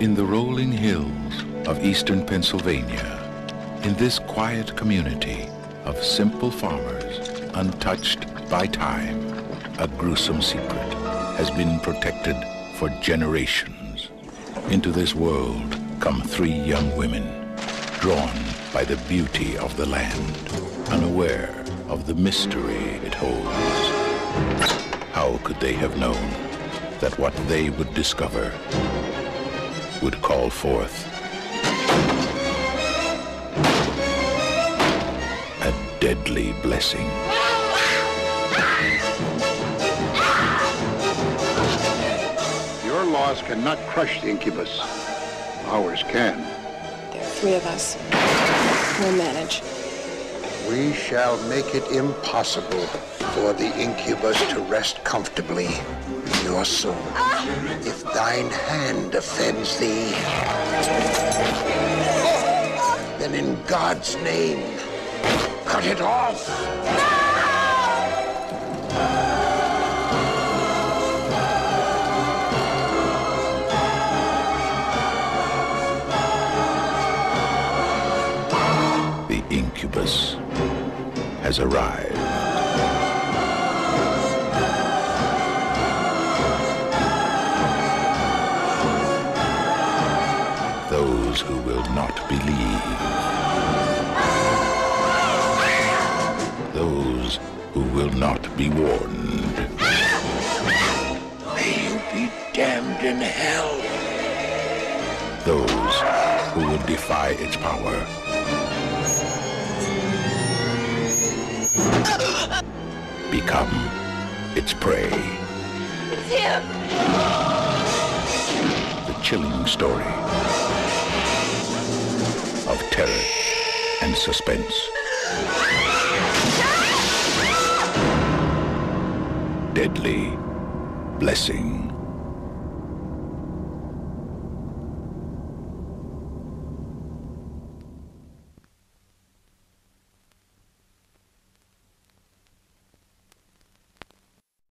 In the rolling hills of eastern Pennsylvania, in this quiet community of simple farmers, untouched by time, a gruesome secret has been protected for generations. Into this world come three young women, drawn by the beauty of the land, unaware of the mystery it holds. How could they have known that what they would discover would call forth a deadly blessing? Your laws cannot crush the incubus. Ours can. There are three of us. We'll manage. We shall make it impossible for the incubus to rest comfortably your soul. If thine hand offends thee, then in God's name, cut it off. The incubus has arrived. Those who will not believe. Those who will not be warned. May you be damned in hell. Those who will defy its power. Become its prey. It's him! The chilling story of terror and suspense. Deadly blessing.